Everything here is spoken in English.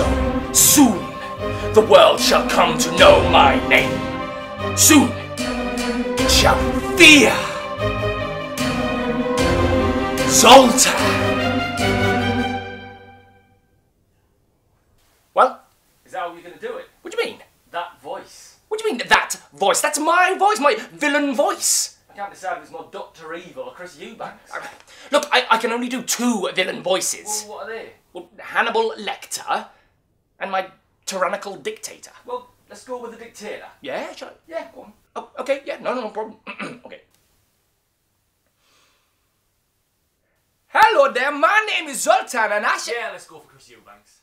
So, soon, the world shall come to know my name. Soon, it shall fear Zultan. Well, Is that how you're going to do it? what do you mean? That voice. What do you mean that voice? That's my voice, my villain voice. I can't decide if it's more Doctor Evil or Chris Eubanks. Look, I, I can only do two villain voices. Well, what are they? Well, Hannibal Lecter and my tyrannical dictator. Well, let's go with the dictator. Yeah, shall I? Yeah, go on. Oh, okay, yeah, no, no, no problem. okay. Hello there, my name is Zultan and I. Yeah, let's go for Chris Eubanks.